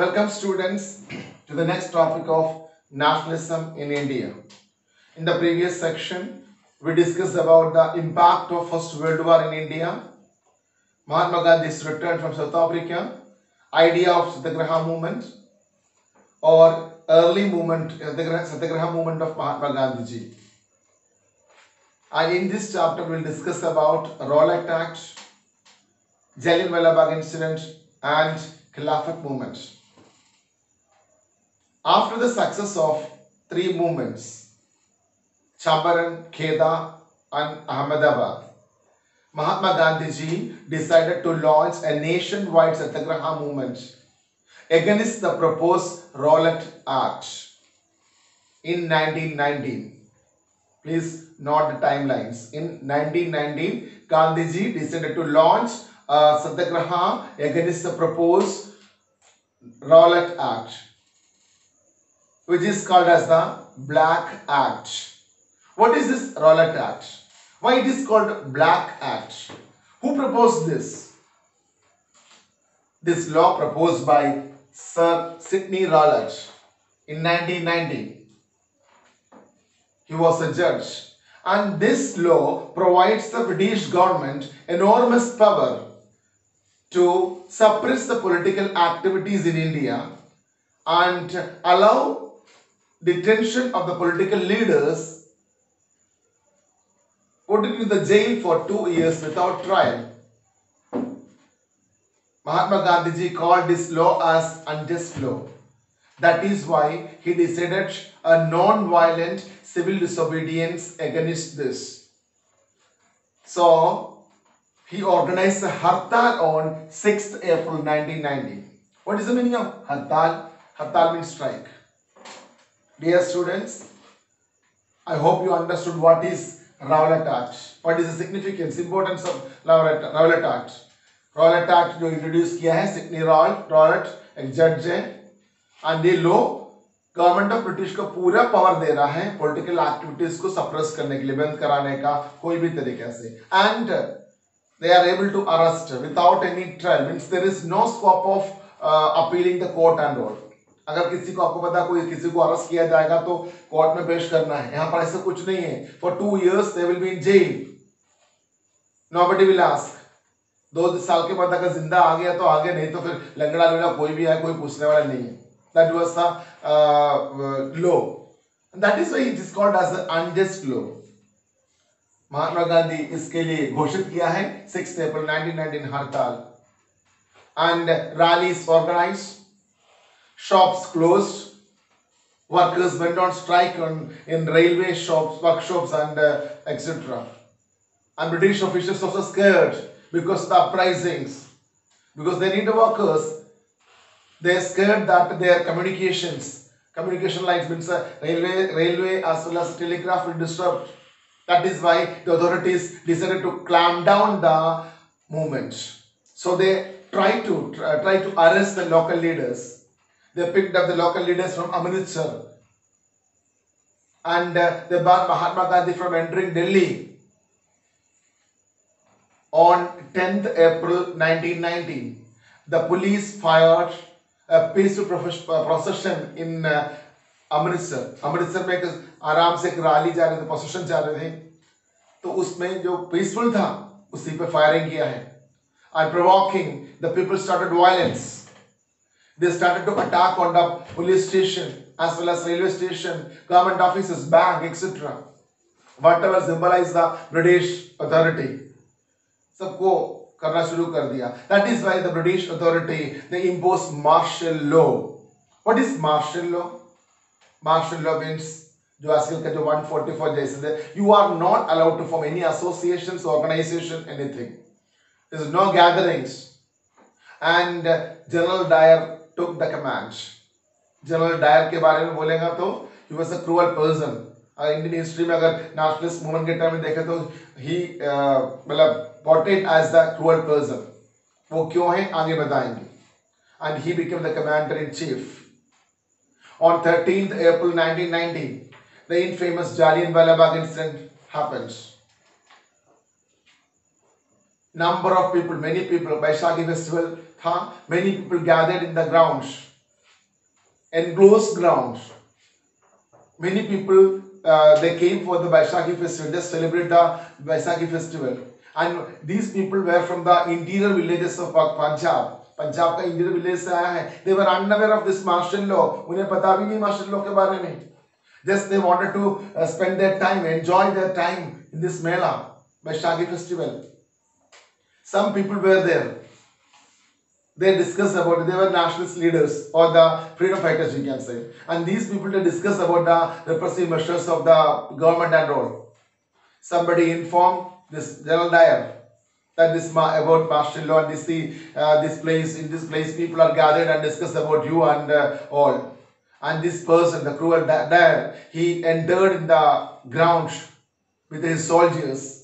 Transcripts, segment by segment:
Welcome students to the next topic of nationalism in India. In the previous section, we discussed about the impact of First World War in India, Mahatma Gandhi's return from South Africa, idea of Satyagraha movement, or early movement, Satyagraha movement of Mahatma Gandhi ji. And in this chapter, we'll discuss about Rowlatt Act, Jallianwala Bagh incident, and Khilafat movement. After the success of three movements, Champaran, Kheda, and Ahmedabad, Mahatma Gandhi ji decided to launch a nationwide Satyagraha movement against the proposed Rowlatt Act in 1919. Please note the timelines. In 1919, Gandhiji decided to launch a Satyagraha against the proposed Rowlatt Act, which is called as the Black Act. What is this Rowlatt Act? Why it is called Black Act? Who proposed this? This law proposed by Sir Sidney Rowlatt in 1919. He was a judge. And this law provides the British government enormous power to suppress the political activities in India and allow detention of the political leaders, put it in the jail for two years without trial. Mahatma Gandhi called this law as unjust law. That is why he decided a non-violent civil disobedience against this. So he organized a hartal on 6th April 1990. What is the meaning of hartal? Hartal means strike. Dear students, I hope you understood what is Rowlatt Act. What is the significance, importance of Rowlatt, Rowlatt Act. Rowlatt Act जो introduce किया है Sydney roll Rowlatt एक जज है and ये लो government of British को पूरा power दे रहा है पॉलिटिकल एक्टिविटीज़ को सप्रेस करने के लिए बंद कराने का कोई भी तरीके से and are able to arrest without any trial means there is no scope of uh, appealing the court and all अगर किसी को आपको पता कोई किसी को अरेस्ट किया जाएगा तो कोर्ट में पेश करना है। यहाँ पर ऐसा कुछ नहीं है। For two years they will be in jail nobody will ask दो साल के बाद अगर ज़िंदा आ गया तो आगे, नहीं तो फिर लंगड़ा लंगड़ा कोई भी है, कोई पूछने वाला नहीं है। That was the law that is why it is called as unjust law Mahatma Gandhi इसके लिए घोषित किया है सिक्स अप्रैल 1919 हड़ताल। And rallies organise shops closed workers went on strike on, in railway shops workshops and uh, etc and british officials also scared because the uprisings because they need the workers they're scared that their communications communication lines means uh, railway railway as well as telegraph will disrupt that is why the authorities decided to clamp down the movement. So they try to try to arrest the local leaders. They picked up the local leaders from Amritsar and uh, they barred Mahatma Gandhi from entering Delhi on 10th April 1919. The police fired a peaceful procession in uh, Amritsar Amritsar में एक आराम से एक rally जा रहे थे procession जा रहे थे तो उसमें जो पीसफुल था उसी पे फायरिंग किया है and provoking the people started violence they started to attack on the police station as well as railway station government offices bank etc whatever symbolize the british authority सबको करना शुरू कर दिया that is why the british authority they imposed martial law what is martial law martial law means जो आजकल का जो 144 जैसे थे you are not allowed to form any associations organization anything there is no gatherings and uh, general dyer took the command general dyer के बारे में बोलेगा तो he was a cruel person Indian history में अगर नेशनलिस्ट मूवमेंट के time में देखे तो ही मतलब portrait as the cruel person वो क्यों है आगे बताएँगे and he became the commander in chief On 13th April 1990, the infamous Jallianwala Bagh incident happens. Number of people, many people, Baishagi festival था, many people gathered in the grounds enclosed ground. Many people uh, they came for the Vaishakhi festival, just celebrate the Vaishakhi festival. And these people were from the interior villages of Punjab. Punjab का Indian village से आया है they were unaware of this martial law उन्हें पता भी नहीं martial law के बारे में just they wanted to spend their time enjoy their time in this mela Vaishakhi festival. Some people were there. They discussed about it. They were nationalist leaders or the freedom fighters, you can say. And these people they discussed about the repressive measures of the government and all. Somebody informed this General Dyer that this about martial law and this the uh, this place in this place people are gathered and discuss about you and uh, all and this person the cruel Dyer he entered in the ground with his soldiers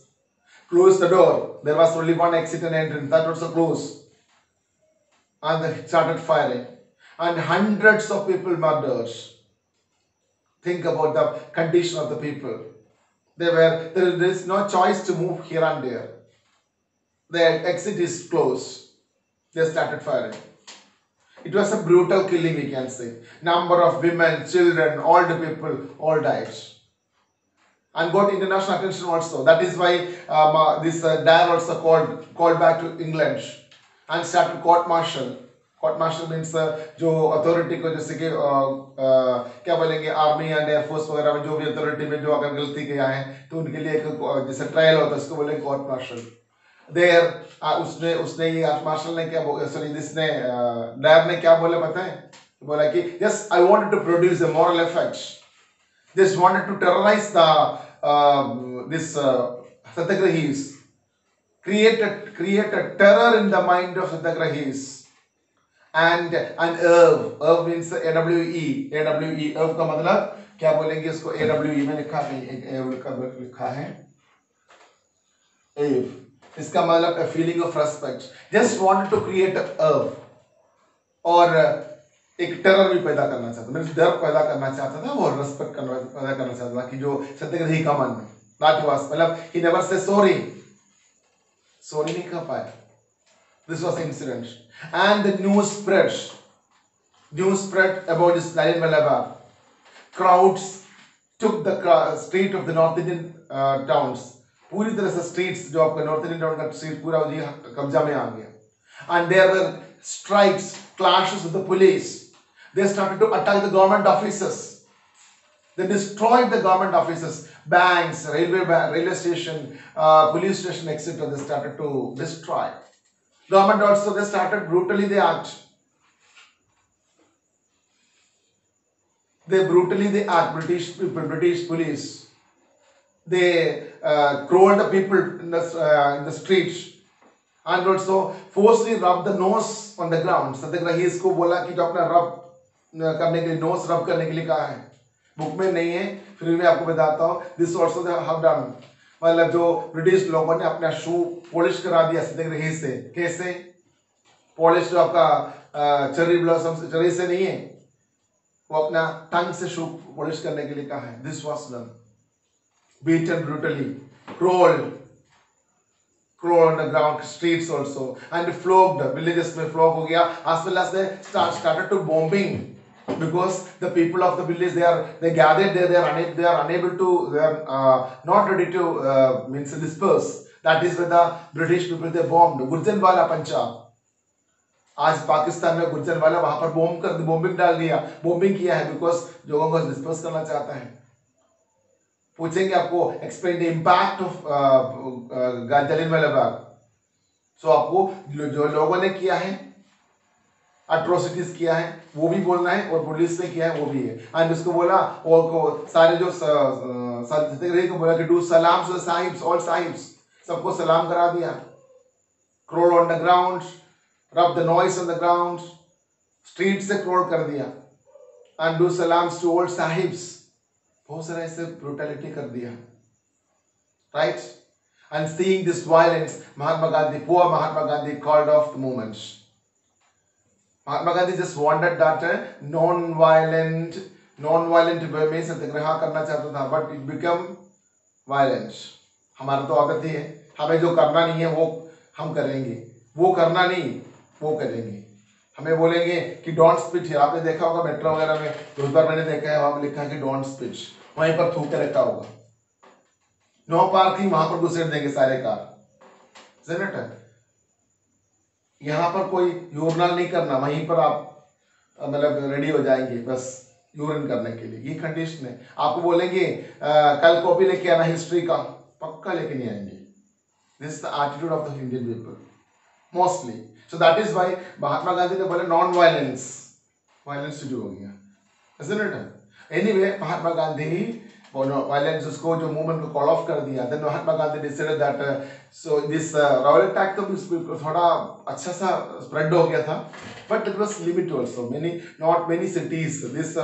closed the door there was only one exit and entrance that was closed and they started firing and hundreds of people murdered think about the condition of the people they were there is no choice to move here and there the exit is closed. They started firing. It was a brutal killing, we can say. Number of women, children, the people, all died. And got international attention also. That is why um, uh, this uh, Dyer also called called back to England and started court martial. Court martial means जो authority को जैसे कि क्या बोलेंगे army and air force वगैरह में जो भी अथॉरिटी में जो अगर गलती किया है तो उनके लिए एक जैसे ट्रायल होता है उसको बोलेंगे कोर्ट मार्शल देर उसने उसने ये मार्शल ने क्या सॉरी जिसने डायर ने क्या बोला पता है बोला कि yes I wanted to produce a moral effect this wanted to terrorise the this satyagrahis create a create a terror in the mind of satyagrahis and an erv erv means awe awe erv का मतलब क्या बोलेंगे इसको awe में लिखा है लिखा है एव इसका मतलब feeling of respect just wanted to create a और एक टेरर भी पैदा करना चाहता था। डर पैदा करना चाहता था और रेस्पेक्ट करना पैदा करना चाहता था कि जो सत्यग्रही का मन में दैट वाज मतलब he never say sorry sorry नहीं कर पाया this was incident and the news spread news spread about this Nalin Malabar crowds took the street of the North Indian uh, towns पूरी तरह से स्ट्रीट्स जो आपका north Indian town का street पूरा कब्जा में आ गया। And there were strikes clashes with the police they started to attack the government offices they destroyed the government offices banks railway railway station uh, police station etc they started to destroy government also they started brutally they act they brutally they act british people british police they uh, crawled the people in the, uh, in the streets and also forcefully rub the nose on the ground सत्याग्रही इसको बोला कि जो अपना रब करने के लिए nose रब करने के लिए कहा है। बुक में नहीं है फिर भी मैं आपको बताता हूँ। दिस ऑल्सो हैव डन मतलब जो ब्रिटिश लोगों ने अपना शू पॉलिश करा दिया सत्याग्रही से कैसे? पॉलिश जो आपका चेरी ब्लॉसम से चेरी से नहीं है। वो अपना टंग से शू पॉलिश करने के लिए कहा है। This was done beaten brutally, crawled, crawled on the ground, streets also, and flogged. Villages में flog हो गया. As well as they start, started to because the people of the village they are they gathered there. They are unable they are unable to they are uh, not ready to uh, means disperse. That is where the British people they bombed. Gurjanwala Punjab. आज पाकिस्तान में गुर्जरवाला वहाँ पर bomb कर bombing डाल दिया bombing किया है because लोगों को डिस्पर्स करना चाहता है पूछेंगे आपको explain the impact of Jallianwala Bagh so आपको जो लोगों ने किया है अट्रोसिटीज किया है, वो भी बोलना है और पुलिस ने किया है, वो भी है। एंड उसको बोला, और को सारे जो सत्यग्रही को बोला कि डू सलाम टू साहिब्स ऑल साहिब्स सबको सलाम करा दिया। Crawl on the ground rub the nose on the ground street से क्रोल कर दिया। And do salaams to all sahibs बहुत सारा ऐसे ब्रूटैलिटी कर दिया। Right and seeing this violence Mahatma Gandhi poor Mahatma Gandhi called off the movements Mahatma Gandhi just wanted that non violent non violent way में सत्याग्रह करना चाहता था but it become violence हमारा तो आदत ही है। हमें जो करना नहीं है, वो हम करेंगे। वो करना नहीं, वो करेंगे। हमें बोलेंगे कि डोंट स्पिच है। आपने देखा होगा मेट्रो वगैरह में बहुत बार मैंने देखा है, वहाँ पर लिखा है कि डोंट स्पिच वहीं पर थूक रखा होगा। नो पार्किंग वहाँ पर घुसेड़ देंगे सारे कार। यहाँ पर कोई यूरनल नहीं करना, वहीं पर आप मतलब रेडी हो जाएँगे बस यूरिन करने के लिए। ये कंडीशन है। आपको बोलेंगे कल कॉपी लेके आना हिस्ट्री का। पक्का लेके नहीं आएँगे। This is the attitude of the Indian people mostly so that is why Mahatma Gandhi ने बोले नॉन वायलेंस वायलेंस शुरू हो गया। एनीवे महात्मा गांधी वायलेंस उसको जो मूवमेंट को कॉल ऑफ़ कर दिया then Mahatma Gandhi decided that so this Rowlatt attack तो थोड़ा अच्छा सा स्प्रेड हो गया था but it was limit also many not many cities this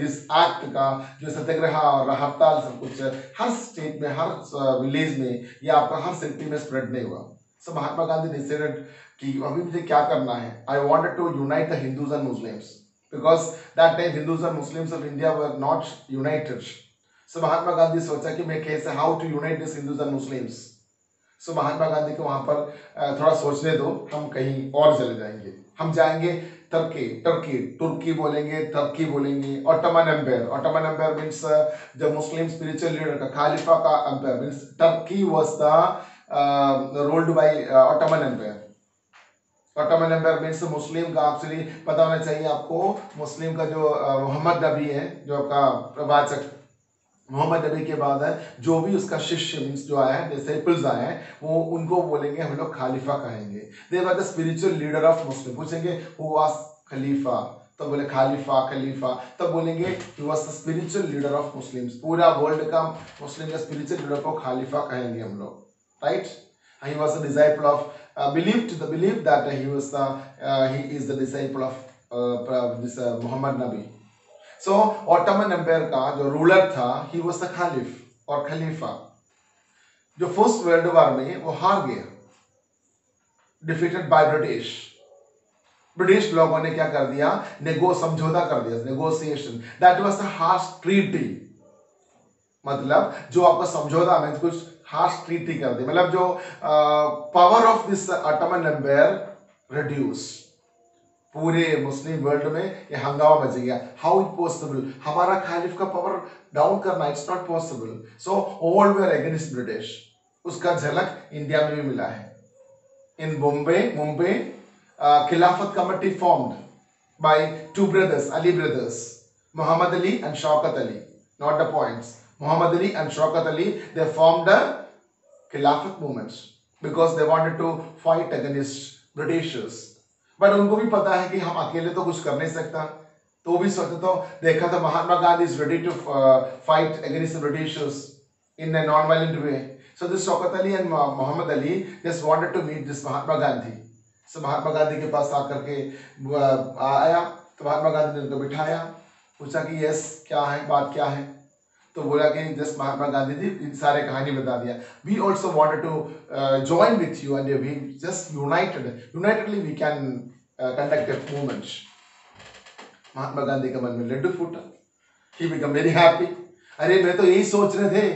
this act का जो सत्याग्रह और हड़ताल सब कुछ हर स्टेट में हर विलेज में या आपका हर सिटी में स्प्रेड नहीं हुआ सो महात्मा गांधी डिसाइडेड कि अभी मुझे क्या करना है I wanted to unite the Hindus and Muslims because that time Hindus and Muslims of India were not united. So Mahatma Gandhi सोचा कि मैं कैसे how to unite this Hindus and Muslims so Mahatma Gandhi को वहाँ पर थोड़ा सोचने दो, हम कहीं और चले जाएँगे। हम जाएँगे टर्की टर्की तुर्की बोलेंगे टर्की बोलेंगे Ottoman Empire Ottoman Empire means the Muslim spiritual leader का खालिफा का empire means Turkey was the ruled by Ottoman Empire Ottoman Empire means Muslim का एक्चुअली पता होना चाहिए आपको मुस्लिम का जो मोहम्मद नबी है, जो आपका प्रवाचक मोहम्मद नबी के बाद है जो भी उसका शिष्य मीन्स जो आया है डिसाइपल्स आए हैं वो उनको बोलेंगे हम लोग खालिफा कहेंगे। They were the spiritual leader of Muslim पूछेंगे हु वाज खलीफा तो बोले खालिफा खलीफा। तब तो बोलेंगे he was the spiritual leader of Muslims पूरा वर्ल्ड का मुस्लिम का स्पिरिचुअल लीडर को खालिफा कहेंगे हम लोग। Right he was a disciple of he was the uh, he is the disciple of uh, this uh, Muhammad Nabi so Ottoman Empire का जो ruler था ही वॉज़ द खालिफ और खलीफा जो फ़र्स्ट वर्ल्ड वॉर में वो हार गया. डिफीटेड बाय ब्रिटिश ब्रिटिश लोगों ने क्या कर दिया? नेगो समझौता कर दिया negotiation that was the harsh treaty मतलब जो आपका समझौता में कुछ हार्श ट्रीटी कर दी। मतलब जो power of this Ottoman Empire reduce पूरे मुस्लिम वर्ल्ड में ये हंगामा बच गया। हाउ इट पॉसिबल हमारा खालिफ का पावर डाउन करना it's not possible so all were against British उसका झलक इंडिया में भी मिला है। In Mumbai Mumbai Khilafat committee formed by two brothers Ali brothers Mohammad Ali and Shaukat Ali not the points Mohammad Ali and Shaukat Ali they formed the Khilafat movements because they wanted to fight against Britishers. But उनको भी पता है कि हम अकेले तो कुछ कर नहीं सकता। तो भी सोचते तो देखा था Mahatma Gandhi is ready to fight against Britishers in a non violent way so this Shaukat Ali and Mohammad Ali just wanted to meet this Mahatma Gandhi so Mahatma Gandhi के पास आकर के uh, आया तो महात्मा गांधी ने उनको बिठाया पूछा कि यस क्या है बात क्या है? तो बोला कि जस्ट महात्मा गांधी जी, इन सारे कहानी बता दिया। We also wanted to join with you and we just united unitedly we can conduct a movement Mahatma Gandhi के मन में लड्डू फूटा। ही बिकम वेरी हैप्पी अरे, मैं तो यही सोच रहे थे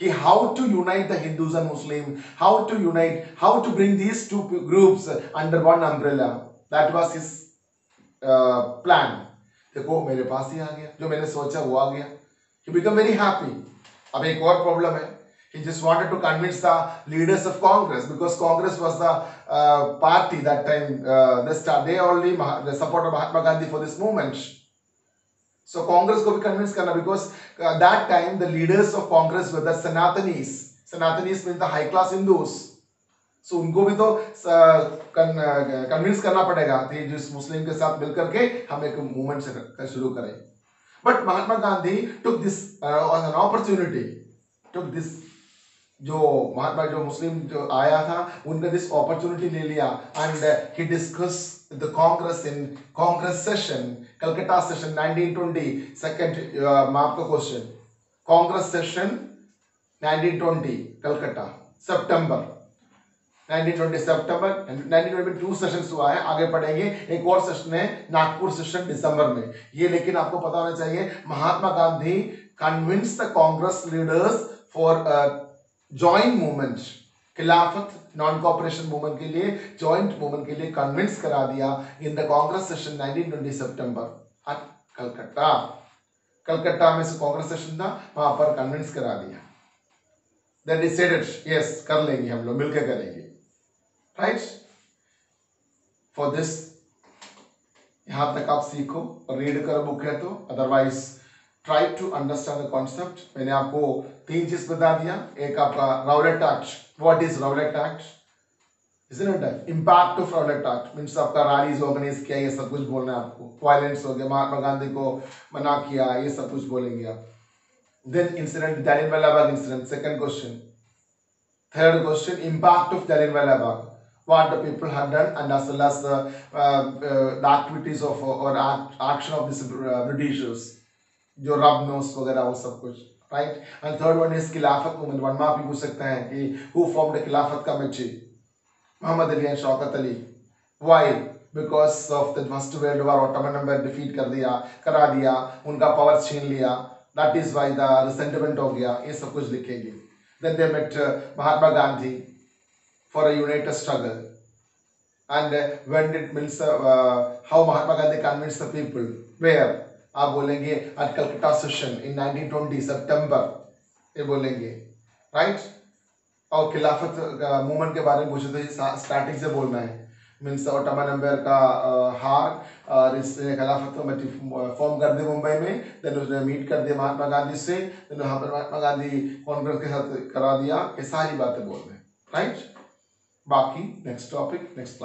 कि how to unite the Hindus and Muslim how to unite how to bring these two groups under one umbrella that was his plan देखो, मेरे पास ही आ गया। जो मैंने सोचा, वो आ गया। He become very happy. अब एक और प्रॉब्लम है he just wanted to convince the leaders of Congress because Congress was the uh, party that time. Uh, they start they only the support of Mahatma Gandhi for this movement. So Congress को भी convince करना because uh, that time the leaders of Congress were the Sanatanis. Sanatanis means the high class Hindus. So so, उनको भी तो convince करना पड़ेगा जिस मुस्लिम के साथ मिलकर के हम एक मूवमेंट शुरू करें but Mahatma Gandhi took this on an opportunity took this जो महात्मा जो मुस्लिम जो आया था, उनने दिस अपॉर्चुनिटी ले लिया and he discuss the Congress in Congress session Calcutta session 1920 second मैं आपको क्वेश्चन कांग्रेस सेशन 1920 कलकत्ता सितंबर 1920 सितंबर 1920 में टू सेशंस हुआ है, आगे पढ़ेंगे एक और सेशन है, नागपुर सेशन दिसंबर में। ये लेकिन आपको पता होना चाहिए, Mahatma Gandhi convince the Congress leaders for joint movement Khilafat non cooperation movement के लिए जॉइंट मूवमेंट के लिए कन्विंस करा दिया इन द कांग्रेस सेशन 1920 सितंबर एट कलकत्ता। कलकत्ता में से कांग्रेस सेशन था, वहाँ पर कन्विंस करा दिया। देन डिसाइडेड यस कर लेंगे हम लोग, मिलकर करेंगे। राइट फॉर दिस यहाँ तक आप सीखो रीड करो बुक है तो otherwise try to understand the concept मैंने आपको तीन चीज़ बता दिया। एक आपका Rowlatt Act what is Rowlatt Act isn't it impact of means आपका रैलीज ऑर्गेनाइज किया, ये सब कुछ बोलना है आपको। वायलेंस हो गया, महात्मा गांधी को मना किया, ये सब कुछ बोलेंगे आप। Then incident Jallianwala Bagh incident second question third question impact of Jallianwala Bagh what the people had done and as well as the, uh, uh, the activities of or act, action of these uh, Britishers. जो रब nose वगैरह वो सब कुछ right and third one is Khilafat movement one में आप पूछ सकते हैं कि who formed Khilafat committee Mohammad Ali and Shaukat Ali. Why because of the first world war Ottoman number defeat कर दिया करा दिया उनका पावर छीन लिया. That is why the resentment हो गया. ये सब कुछ लिखेंगे. Then they met Mahatma Gandhi for a united struggle and uh, when it means uh, uh, how Mahatma Gandhi convinced the people? Where? आप बोलेंगे एट कलकत्ता सेशन इन 1920 सितंबर ये बोलेंगे. राइट और खिलाफत मूवमेंट के बारे में पूछे तो स्टार्टिंग से बोलना है. मीन्स ओटमा नंबर का हार और इसने खिलाफत कमेटी फॉर्म कर दी मुंबई में देन उसने मीट कर दिया महात्मा गांधी से देन वहाँ पर महात्मा गांधी कॉन्फ्रेंस के साथ करा दिया ये सारी बातें बोल रहे हैं. Right Baki next topic, next class.